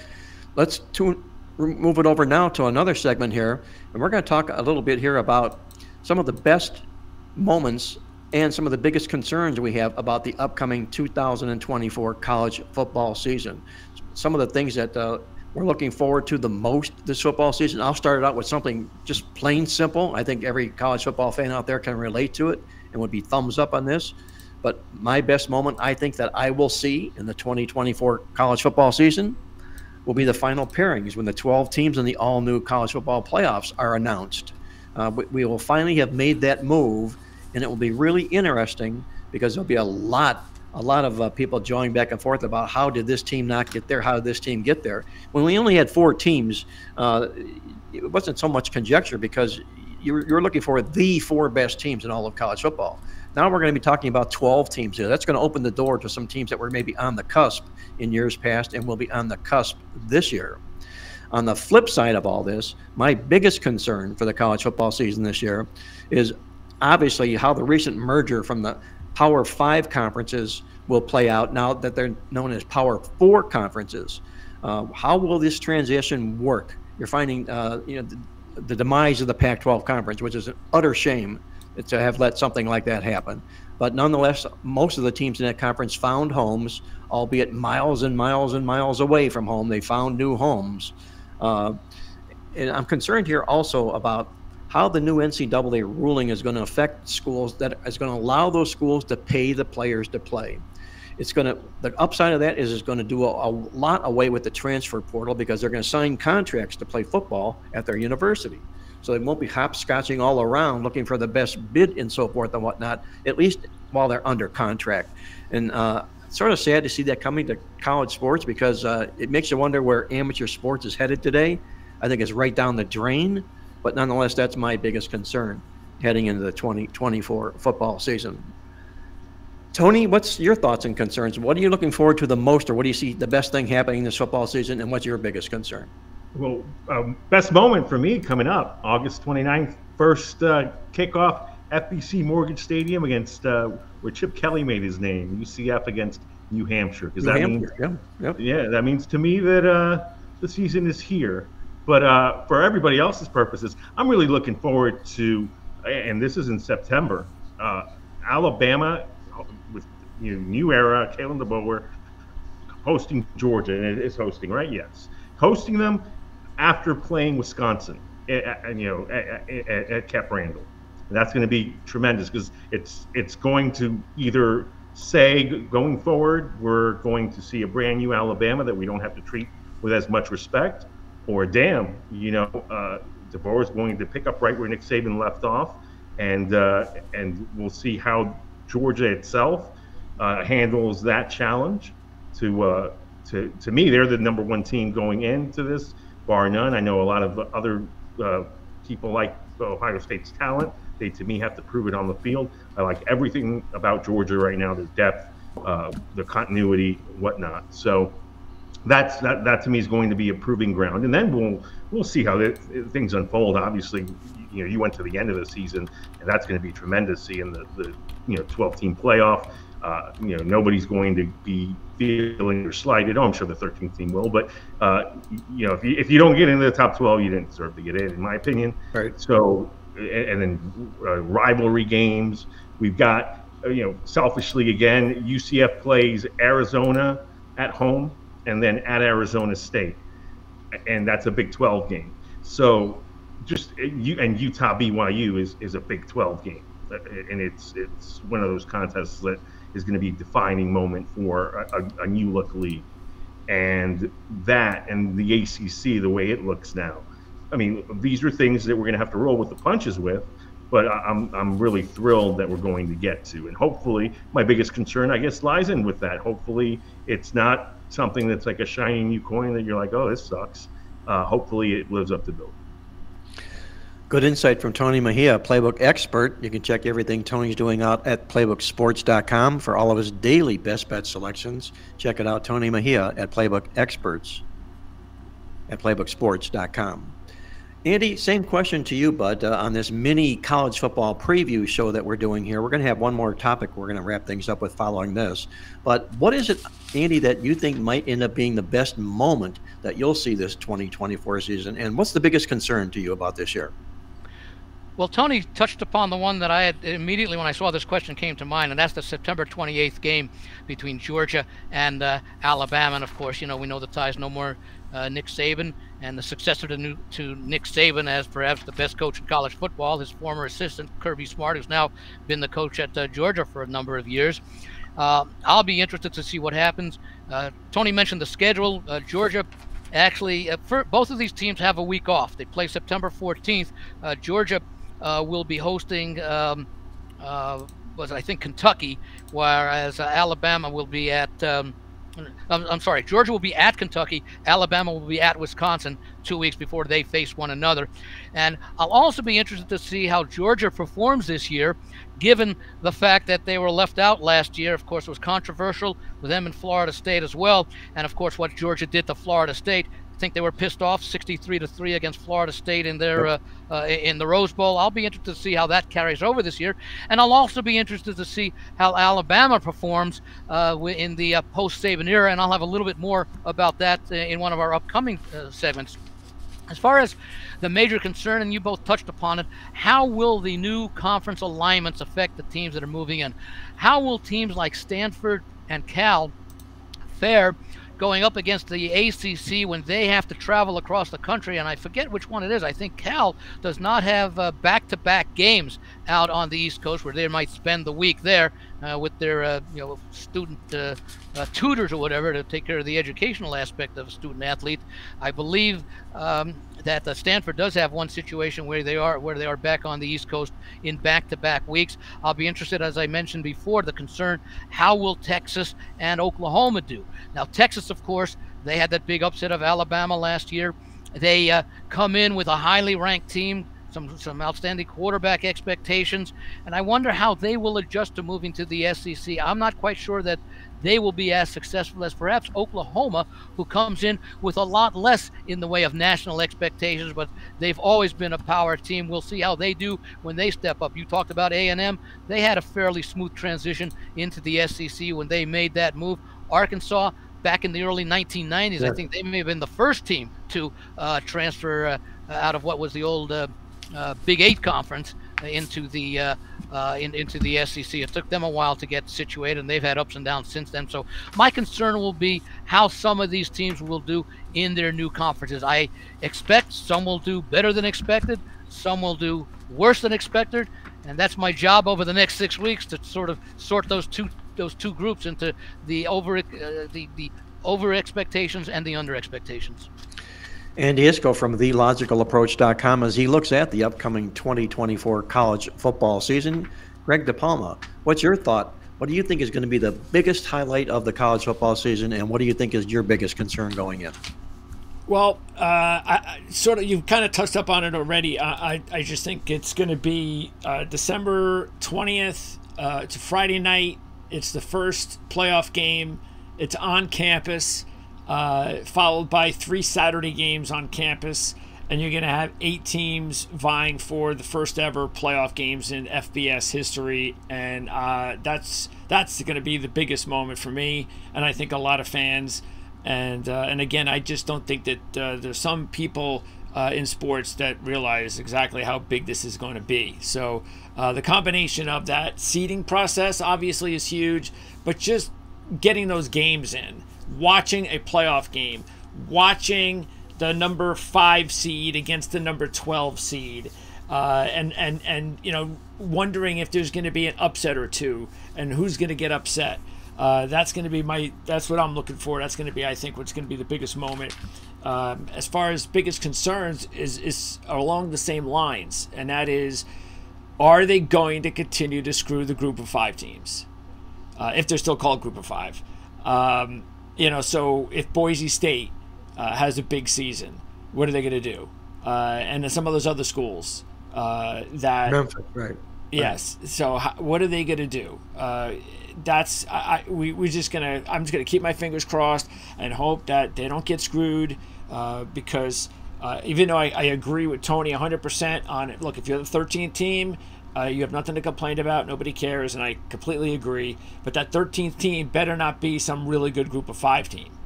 let's tune, move it over now to another segment here. And we're going to talk a little bit here about some of the best moments and some of the biggest concerns we have about the upcoming 2024 college football season. Some of the things that uh, we're looking forward to the most this football season. I'll start it out with something just plain simple. I think every college football fan out there can relate to it and would be thumbs up on this. But my best moment, I think, that I will see in the 2024 college football season will be the final pairings when the 12 teams in the all new college football playoffs are announced. Uh, we, we will finally have made that move and it will be really interesting because there'll be a lot a lot of uh, people joining back and forth about how did this team not get there? How did this team get there? When we only had four teams uh, it wasn't so much conjecture because you're, you're looking for the four best teams in all of college football. Now we're going to be talking about 12 teams here. That's going to open the door to some teams that were maybe on the cusp in years past and will be on the cusp this year. On the flip side of all this my biggest concern for the college football season this year is obviously how the recent merger from the Power Five conferences will play out now that they're known as Power Four conferences. Uh, how will this transition work? You're finding, uh, you know, the, the, demise of the Pac-12 conference, which is an utter shame to have let something like that happen. But nonetheless, most of the teams in that conference found homes, albeit miles and miles and miles away from home. They found new homes. Uh, and I'm concerned here also about how the new NCAA ruling is going to affect schools that is going to allow those schools to pay the players to play. It's going to the upside of that is it's going to do a, a lot away with the transfer portal because they're going to sign contracts to play football at their university. So they won't be hopscotching all around looking for the best bid and so forth and whatnot, at least while they're under contract. And uh, sort of sad to see that coming to college sports because uh, it makes you wonder where amateur sports is headed today. I think it's right down the drain. But nonetheless, that's my biggest concern heading into the 2024 football season. Tony, what's your thoughts and concerns? What are you looking forward to the most, or what do you see the best thing happening this football season, and what's your biggest concern? Well, um, best moment for me coming up August 29th, first uh, kickoff, FBC Mortgage Stadium against uh, where Chip Kelly made his name, UCF against New Hampshire. Because that Hampshire, means, yeah, yeah, that means to me that uh, the season is here. But uh, for everybody else's purposes, I'm really looking forward to, and this is in September, uh, Alabama with you know, new era, Kalen DeBoer hosting Georgia, and it is hosting, right? Yes, hosting them after playing Wisconsin, and you know, at, at, Camp Randall. And that's going to be tremendous because it's it's going to either say going forward we're going to see a brand new Alabama that we don't have to treat with as much respect, or damn, you know, uh, DeBoer is going to pick up right where Nick Saban left off, and uh, and we'll see how Georgia itself uh, handles that challenge. To uh, to to me, they're the number one team going into this, bar none. I know a lot of other uh, people like Ohio State's talent. They, to me, have to prove it on the field. I like everything about Georgia right now: the depth, uh, the continuity, whatnot. So that's that. That to me is going to be a proving ground, and then we'll we'll see how the, things unfold. Obviously, you know, you went to the end of the season, and that's going to be tremendous seeing the, the you know 12 team playoff. Uh, you know, nobody's going to be feeling or slighted. Oh, I'm sure the 13th team will, but uh, you know, if you if you don't get into the top 12, you didn't deserve to get in, in my opinion. Right. So, and, and then uh, rivalry games. We've got uh, you know, selfishly again, UCF plays Arizona at home and then at Arizona State, and that's a Big 12 game. So, just you and Utah BYU is is a Big 12 game, and it's it's one of those contests that is going to be a defining moment for a, a, new look league. And that and the ACC, the way it looks now, I mean, these are things that we're going to have to roll with the punches with. But I'm I'm really thrilled that we're going to get to, and hopefully, my biggest concern, I guess, lies in with that. Hopefully, it's not something that's like a shiny new coin that you're like, oh, this sucks. Uh, hopefully, it lives up to bill. Good insight from Tony Mejia, playbook expert. You can check everything Tony's doing out at playbooksports.com for all of his daily best bet selections. Check it out, Tony Mejia at Playbook Experts at playbooksports.com. Andy, same question to you, bud. Uh, on this mini college football preview show that we're doing here, we're going to have one more topic we're going to wrap things up with following this. But what is it, Andy, that you think might end up being the best moment that you'll see this 2024 season? And what's the biggest concern to you about this year? Well, Tony touched upon the one that I had immediately when I saw this question came to mind, and that's the September 28th game between Georgia and uh, Alabama. And of course, you know, we know the ties no more uh, Nick Saban and the successor to, new, to Nick Saban as perhaps the best coach in college football, his former assistant, Kirby Smart, who's now been the coach at uh, Georgia for a number of years. Uh, I'll be interested to see what happens. Uh, Tony mentioned the schedule. Uh, Georgia actually, both of these teams have a week off. They play September 14th. Georgia will be hosting, um, uh, was I think Kentucky, whereas uh, Alabama will be at. Um, I'm, I'm, sorry, Georgia will be at Kentucky. Alabama will be at Wisconsin two weeks before they face one another. And I'll also be interested to see how Georgia performs this year, given the fact that they were left out last year. Of course, it was controversial with them in Florida State as well. And of course, what Georgia did to Florida State think they were pissed off 63 to 3 against Florida State in their yep. uh, uh, in the Rose Bowl. I'll be interested to see how that carries over this year, and I'll also be interested to see how Alabama performs uh, in the uh, post Saban era, and I'll have a little bit more about that uh, in one of our upcoming uh, segments. As far as the major concern, and you both touched upon it, how will the new conference alignments affect the teams that are moving in? How will teams like Stanford and Cal fare going up against the ACC when they have to travel across the country. And I forget which one it is. I think Cal does not have back to back games out on the East Coast where they might spend the week there uh, with their uh, you know student uh, uh, tutors or whatever to take care of the educational aspect of a student athlete. I believe um, that uh, Stanford does have one situation where they are where they are back on the East Coast in back-to-back weeks. I'll be interested, as I mentioned before, the concern: how will Texas and Oklahoma do? Now, Texas, of course, they had that big upset of Alabama last year. They uh, come in with a highly ranked team, some some outstanding quarterback expectations, and I wonder how they will adjust to moving to the SEC. I'm not quite sure that they will be as successful as perhaps Oklahoma, who comes in with a lot less in the way of national expectations, but they've always been a power team. We'll see how they do when they step up. You talked about A&M; they had a fairly smooth transition into the SEC when they made that move. Arkansas, back in the early 1990s, yeah. I think they may have been the first team to uh, transfer uh, out of what was the old uh Big Eight conference into the uh, uh, in, into the SEC. It took them a while to get situated, and they've had ups and downs since then. So my concern will be how some of these teams will do in their new conferences. I expect some will do better than expected, some will do worse than expected, and that's my job over the next six weeks to sort of sort those two those two groups into the over uh, the the over expectations and the under expectations. Andy Iskoe from TheLogicalApproach.com as he looks at the upcoming 2024 college football season. Greg DePalma, what's your thought? What do you think is going to be the biggest highlight of the college football season, and what do you think is your biggest concern going in? Well, uh, I, sort of you've kind of touched up on it already. I, I, I just think it's going to be uh, December twentieth. Uh, it's a Friday night. It's the first playoff game. It's on campus, uh, followed by three Saturday games on campus, and you're going to have eight teams vying for the first ever playoff games in FBS history, and uh, that's that's going to be the biggest moment for me, and I think a lot of fans. And uh, and again, I just don't think that uh, there's some people uh, in sports that realize exactly how big this is going to be. So uh, the combination of that seeding process obviously is huge, but just getting those games in, watching a playoff game, watching the number five seed against the number 12 seed. Uh, and and and you know wondering if there's going to be an upset or two and who's going to get upset. Uh, that's going to be my that's what i'm looking for. That's going to be i think what's going to be the biggest moment. Um, as far as biggest concerns is is along the same lines and that is are they going to continue to screw the group of five teams? Uh, if they're still called group of five. Um, you know so if boise state uh, has a big season what are they going to do uh, and then some of those other schools uh, that Memphis, right Yes. So how, what are they going to do? Uh, that's I, I, we we're just gonna I'm just gonna keep my fingers crossed and hope that they don't get screwed uh, because uh, even though I, I agree with Tony 100% on it. Look, if you're the 13th team, uh, you have nothing to complain about. Nobody cares, and I completely agree. But that 13th team better not be some really good group of five team.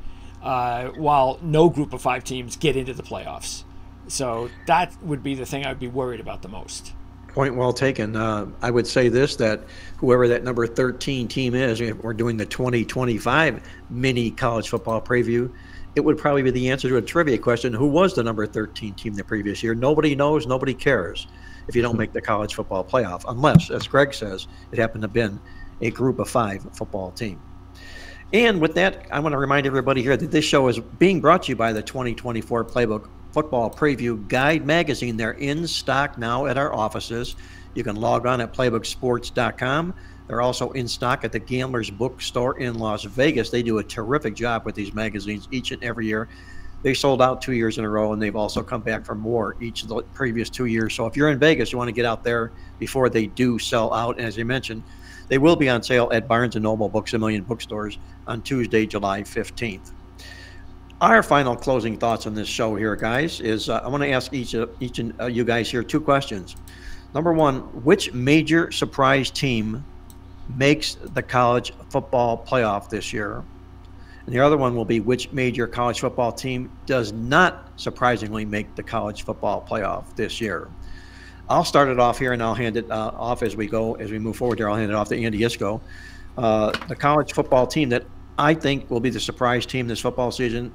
Uh, while no group of five teams get into the playoffs. So that would be the thing I'd be worried about the most. Point well taken. Uh, I would say this that whoever that number 13 team is, we're doing the 2025 mini college football preview. It would probably be the answer to a trivia question Who was the number 13 team the previous year? Nobody knows, nobody cares if you don't hmm. make the college football playoff, unless, as Greg says, it happened to have been a group of five football team. And with that, I want to remind everybody here that this show is being brought to you by the 2024 Playbook Football Preview Guide magazine. They're in stock now at our offices. You can log on at playbooksports.com. They're also in stock at the Gamblers Bookstore in Las Vegas. They do a terrific job with these magazines each and every year. They sold out two years in a row, and they've also come back for more each of the previous two years. So if you're in Vegas, you want to get out there before they do sell out. And as you mentioned, they will be on sale at Barnes & Noble Books A Million bookstores on Tuesday, July 15th. Our final closing thoughts on this show here, guys, is uh, I want to ask each of each of uh, you guys here two questions. Number one, which major surprise team makes the college football playoff this year? And the other one will be which major college football team does not surprisingly make the college football playoff this year? I'll start it off here and I'll hand it uh, off as we go, as we move forward here. I'll hand it off to Andy Iskoe. Uh, the college football team that I think will be the surprise team this football season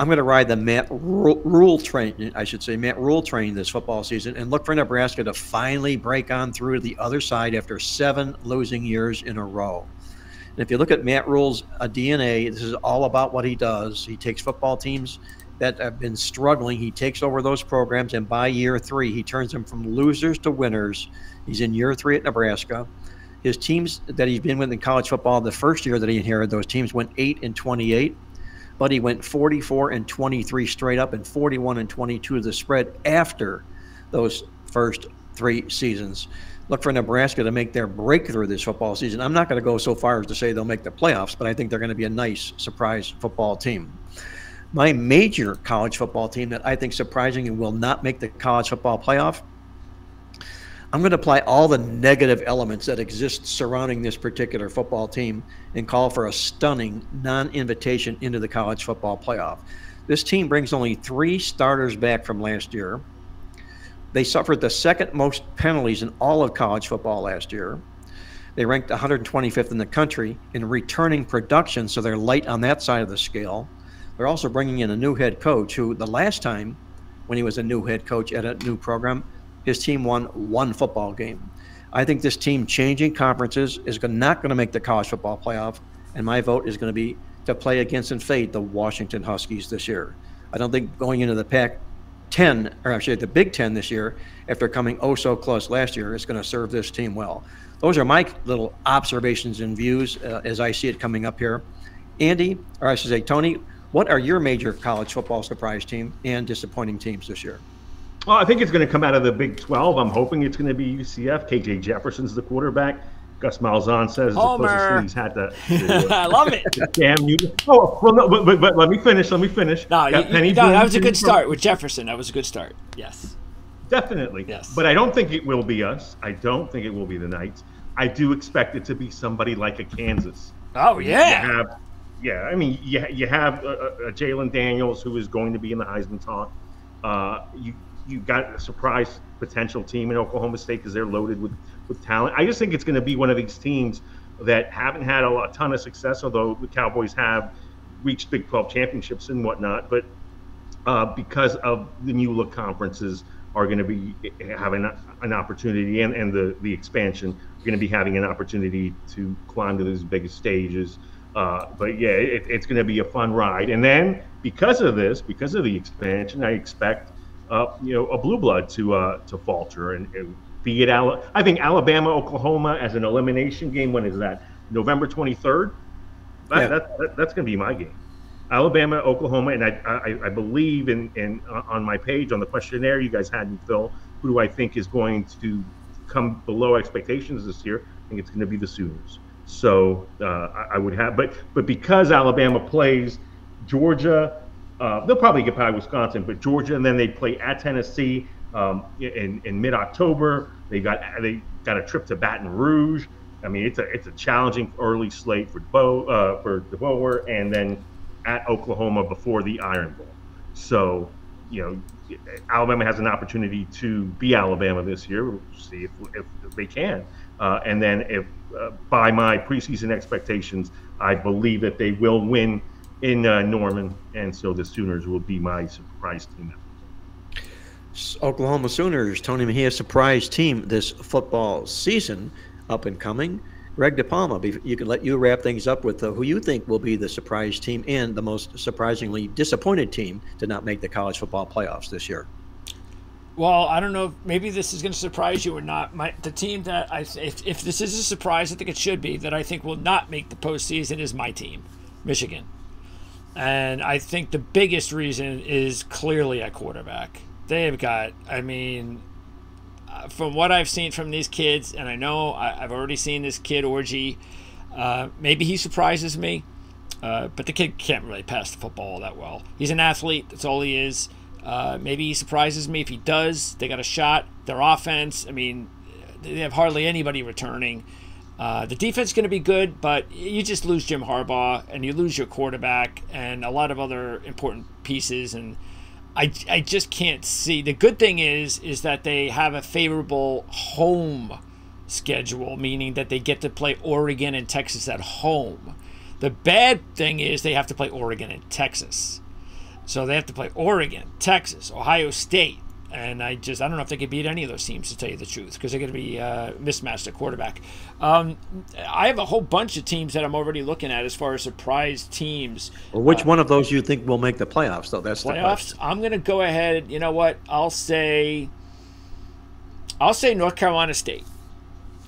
I'm going to ride the Matt Rhule train, I should say, Matt Rhule train this football season and look for Nebraska to finally break on through to the other side after seven losing years in a row. And if you look at Matt Rhule's uh, DNA, this is all about what he does. He takes football teams that have been struggling, he takes over those programs, and by year three, he turns them from losers to winners. He's in year three at Nebraska. His teams that he's been with in college football, the first year that he inherited those teams went 8 and 28 but he went 44 and 23 straight up and 41 and 22 to the spread after those first three seasons. Look for Nebraska to make their breakthrough this football season. I'm not going to go so far as to say they'll make the playoffs, but I think they're going to be a nice surprise football team. My major college football team that I think surprisingly will not make the college football playoff I'm going to apply all the negative elements that exist surrounding this particular football team and call for a stunning non invitation into the college football playoff. This team brings only three starters back from last year. They suffered the second most penalties in all of college football last year. They ranked 125th in the country in returning production, so they're light on that side of the scale. They're also bringing in a new head coach who, the last time when he was a new head coach at a new program, his team won one football game. I think this team changing conferences is not going to make the college football playoff, and my vote is going to be to play against and fade the Washington Huskies this year. I don't think going into the Pac 10, or actually the Big 10 this year, after coming oh so close last year, is going to serve this team well. Those are my little observations and views uh, as I see it coming up here. Andy, or I should say, Tony, What are your major college football surprise team and disappointing teams this year? Well, I think it's going to come out of the Big 12. I'm hoping it's going to be UCF. KJ Jefferson's the quarterback. Gus Malzahn says Homer. the closest thing he's had to. to I love it. Damn you! Oh well, no, but, but, but let me finish. Let me finish. No, you, you, no that was a good start with Jefferson. That was a good start. Yes. Definitely. Yes. But I don't think it will be us. I don't think it will be the Knights. I do expect it to be somebody like a Kansas. Oh yeah. You have, yeah, I mean, you, you have a, a Jalon Daniels who is going to be in the Heisman talk. Uh, you you got a surprise potential team in Oklahoma State because they're loaded with with talent. I just think it's going to be one of these teams that haven't had a, a ton of success, although the Cowboys have reached Big 12 championships and whatnot. But uh, because of the new look conferences are going to be having an opportunity and, and the, the expansion, are going to be having an opportunity to climb to those biggest stages. Uh, but yeah, it, it's going to be a fun ride. And then because of this, because of the expansion, I expect uh, you know a blue blood to uh, to falter and, and be it Al- I think Alabama Oklahoma as an elimination game. When is that? November twenty third. That, yeah. that, that, that's going to be my game. Alabama, Oklahoma, and I, I, I believe in, in uh, on my page on the questionnaire you guys had me fill. Who do I think is going to come below expectations this year? I think it's going to be the Sooners. So uh, I, I, would have, but but because Alabama plays Georgia, uh, they'll probably get by Wisconsin, but Georgia, and then they play at Tennessee um, in in mid October. They got they got a trip to Baton Rouge. I mean, it's a it's a challenging early slate for Bo uh, for DeBoer, and then at Oklahoma before the Iron Bowl. So, you know, Alabama has an opportunity to be Alabama this year. We'll see if, if, if they can. Uh, and then, if uh, by my preseason expectations, I believe that they will win in uh, Norman, and so the Sooners will be my surprise team. Oklahoma Sooners, Tony Mejia surprise team this football season, up and coming. Greg DePalma, you can let you wrap things up with uh, who you think will be the surprise team and the most surprisingly disappointed team to not make the college football playoffs this year. Well, I don't know. If, Maybe this is going to surprise you or not. My the team that I if, if this is a surprise, I think it should be that I think will not make the postseason is my team, Michigan, and I think the biggest reason is clearly at quarterback. They've got, I mean, from what I've seen from these kids, and I know I, have already seen this kid Orji. Uh, maybe he surprises me, uh, but the kid can't really pass the football that well. He's an athlete. That's all he is. Uh, maybe he surprises me if he does. They got a shot. Their offense. I mean, they have hardly anybody returning. Uh, the defense is going to be good, but you just lose Jim Harbaugh and you lose your quarterback and a lot of other important pieces and I, I just can't see. The good thing is is that they have a favorable home schedule, meaning that they get to play Oregon and Texas at home. The bad thing is they have to play Oregon and Texas. So they have to play Oregon, Texas, Ohio State, and I just I don't know if they could beat any of those teams to tell you the truth because they're going to be uh, mismatched at quarterback. Um, I have a whole bunch of teams that I'm already looking at as far as surprise teams. Well, which uh, one of those you think will make the playoffs? Though that's playoffs. I'm going to go ahead. You know what? I'll say. I'll say North Carolina State.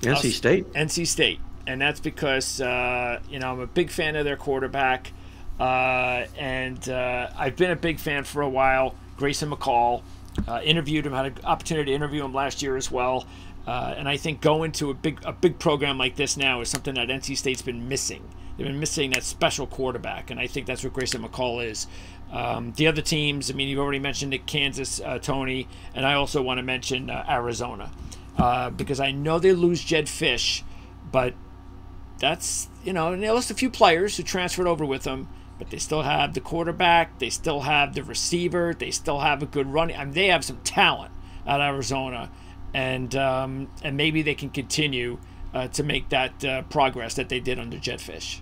NC State. NC State, and that's because uh, you know I'm a big fan of their quarterback, uh, and uh, I've been a big fan for a while. Grayson McCall. Uh, interviewed him, had an opportunity to interview him last year as well. Uh, and I think going to a big a big program like this now is something that NC State's been missing. They've been missing that special quarterback, and I think that's what Grayson McCall is. Um, the other teams, I mean, you've already mentioned it, Kansas, uh, Tony, and I also want to mention uh, Arizona uh, because I know they lose Jedd Fisch, but that's you know, and they lost a few players who transferred over with them but they still have the quarterback, they still have the receiver, they still have a good running. I mean, they have some talent at Arizona, and um, and maybe they can continue uh, to make that uh, progress that they did under Jedd Fisch.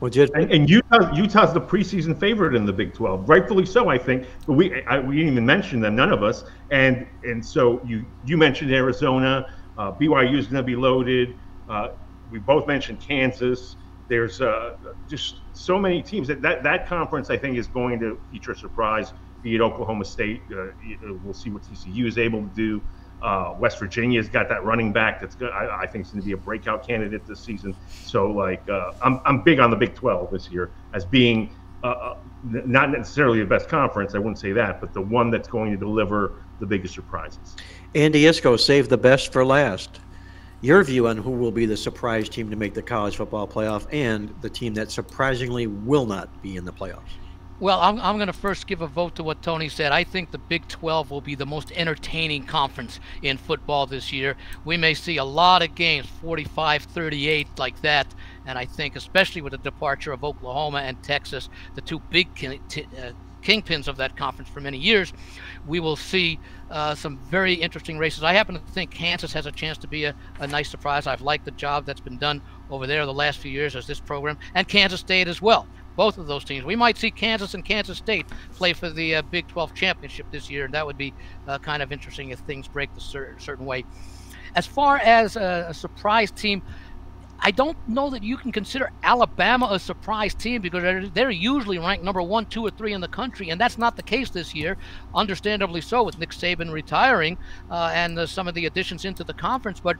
Well, Jed, and, and, Utah, Utah's the preseason favorite in the Big 12, rightfully so, I think. But we I, we didn't even mention them, none of us. And and so you you mentioned Arizona, uh, BYU is going to be loaded. Uh, we both mentioned Kansas. There's uh, just so many teams that, that that conference I think is going to feature a surprise. Be it Oklahoma State, uh, we'll see what TCU is able to do. Uh, West Virginia's got that running back that's good. I, I think is going to be a breakout candidate this season. So like uh, I'm I'm big on the Big 12 this year as being uh, uh not necessarily the best conference. I wouldn't say that, but the one that's going to deliver the biggest surprises. Andy Iskoe saved the best for last. Your view on who will be the surprise team to make the college football playoff and the team that surprisingly will not be in the playoffs? Well, I'm, I'm going to first give a vote to what Tony said. I think the Big 12 will be the most entertaining conference in football this year. We may see a lot of games, 45 38, like that. And I think, especially with the departure of Oklahoma and Texas, the two big uh, kingpins of that conference for many years, we will see uh, some very interesting races. I happen to think Kansas has a chance to be a, a nice surprise. I've liked the job that's been done over there the last few years as this program, and Kansas State as well both of those teams. We might see Kansas and Kansas State play for the uh, Big 12 championship this year, and that would be uh, kind of interesting if things break the cer- certain way. As far as a, a, surprise team, I don't know that you can consider Alabama a surprise team because they're, they're usually ranked number one, two, or three in the country, and that's not the case this year. Understandably so, with Nick Saban retiring uh, and uh, some of the additions into the conference, but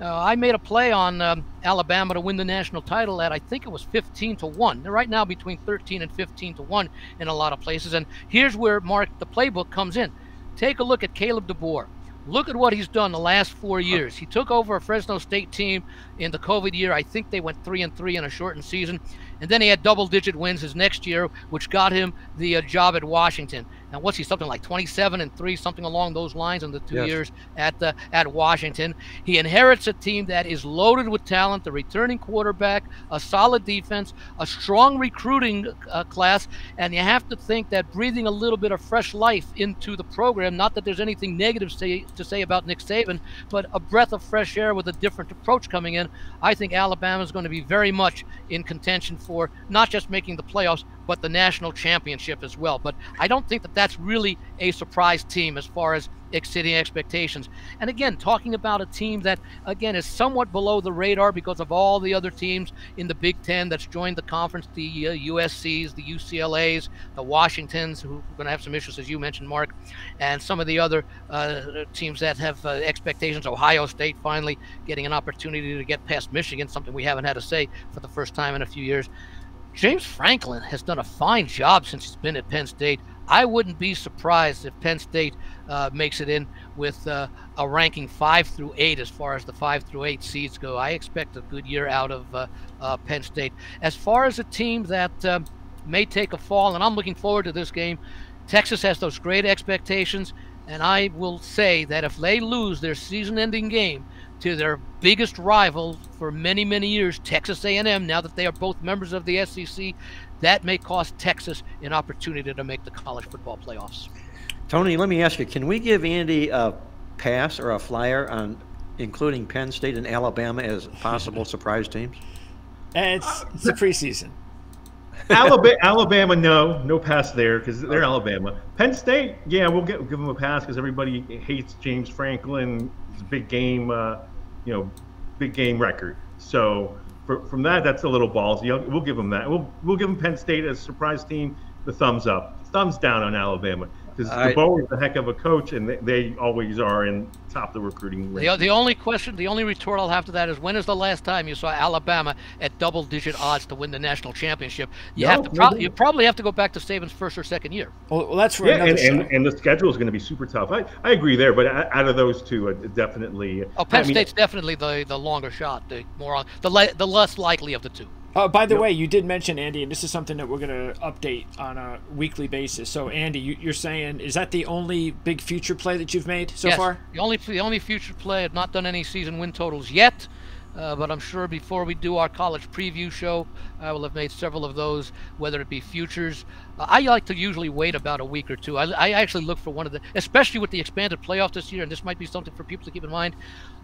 uh, I made a play on um, Alabama to win the national title at I think it was 15 to 1. They're right now between 13 and 15 to 1 in a lot of places. And here's where Marc the playbook comes in. Take a look at Kalen DeBoer. Look at what he's done the last four years. He took over a Fresno State team in the COVID year. I think they went three and three in a shortened season, and then he had double-digit wins his next year, which got him the uh, job at Washington. Now, what's he something like 27 and three, something along those lines in the two yes. years at the at Washington? He inherits a team that is loaded with talent, a returning quarterback, a solid defense, a strong recruiting uh, class, and you have to think that breathing a little bit of fresh life into the program. Not that there's anything negative say, to say about Nick Saban, but a breath of fresh air with a different approach coming in. I think Alabama is going to be very much in contention for not just making the playoffs, but the national championship as well. But I don't think that that's really a surprise team as far as exceeding expectations. And again, talking about a team that, again, is somewhat below the radar because of all the other teams in the Big Ten that's joined the conference the uh, USCs, the UCLAs, the Washingtons, who are going to have some issues, as you mentioned, Marc, and some of the other uh, teams that have uh, expectations. Ohio State finally getting an opportunity to get past Michigan, something we haven't had to say for the first time in a few years. James Franklin has done a fine job since he's been at Penn State. I wouldn't be surprised if Penn State uh, makes it in with uh, a ranking five through eight as far as the five through eight seeds go. I expect a good year out of uh, uh Penn State. As far as a team that um, may take a fall, and I'm looking forward to this game, Texas has those great expectations, and I will say that if they lose their season-ending game, to their biggest rival for many, many years, Texas A&M. Now that they are both members of the SEC, that may cost Texas an opportunity to make the college football playoffs. Tony, let me ask you: Can we give Andy a pass or a flyer on including Penn State and Alabama as possible surprise teams? It's, it's a preseason. Alabama, Alabama, no, no pass there because they're Alabama. Penn State, yeah, we'll get, give them a pass because everybody hates James Franklin. It's a big game. Uh, you know, big game record. So for, from that, that's a little ballsy. We'll give them that. We'll we'll give them Penn State as a surprise team. The thumbs up, thumbs down on Alabama because DeBoer is a heck of a coach, and they, they always are in top the recruiting. The, the only question, the only retort I'll have to that is when is the last time you saw Alabama at double-digit odds to win the national championship? You no, have to pro- you probably have to go back to Saban's first or second year. Well, well that's right. yeah, and, and, and, the schedule is going to be super tough. I, I agree there, but out of those two, uh, definitely. Oh, Penn I mean, State's definitely the the longer shot, the more on the le- the less likely of the two. Uh, by the yep. way, you did mention Andy, and this is something that we're going to update on a weekly basis. So, Andy, you, are saying is that the only big future play that you've made so yes, far? The only the only future play. I've not done any season win totals yet, uh, but I'm sure before we do our college preview show, I will have made several of those, whether it be futures. I like to usually wait about a week or two. I, I actually look for one of the, especially with the expanded playoff this year, and this might be something for people to keep in mind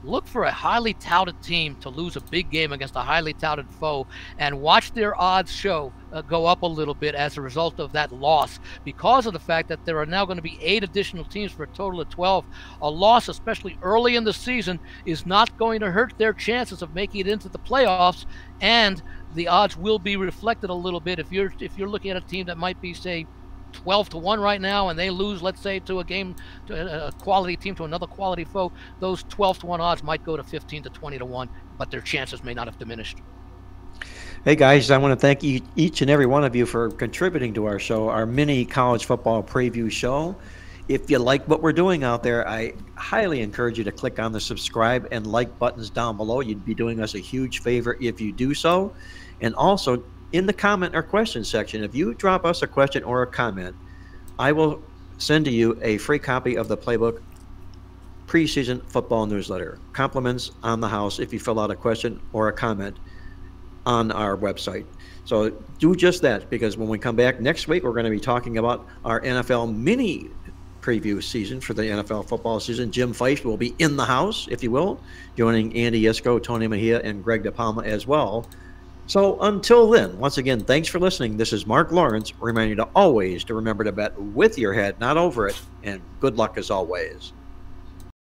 look for a highly touted team to lose a big game against a highly touted foe and watch their odds show uh, go up a little bit as a result of that loss because of the fact that there are now going to be eight additional teams for a total of 12 a loss especially early in the season is not going to hurt their chances of making it into the playoffs and the odds will be reflected a little bit if you're if you're looking at a team that might be say 12 to 1 right now and they lose, let's say, to a game, to a quality team, to another quality foe, those 12 to 1 odds might go to 15 to 20 to 1, but their chances may not have diminished. Hey guys, I want to thank each and every one of you for contributing to our show, our mini college football preview show. If you like what we're doing out there, I highly encourage you to click on the subscribe and like buttons down below. You'd be doing us a huge favor if you do so. And also, in the comment or question section, if you drop us a question or a comment, I will send to you a free copy of the playbook preseason football newsletter. Compliments on the house if you fill out a question or a comment on our website. So do just that because when we come back next week, we're going to be talking about our NFL mini preview season for the NFL football season. Jim Feist will be in the house, if you will, joining Andy Iskoe, Tony Mejia, and Greg DePalma as well. So until then, once again, thanks for listening. This is Marc Lawrence, reminding you to always to remember to bet with your head, not over it, and good luck as always.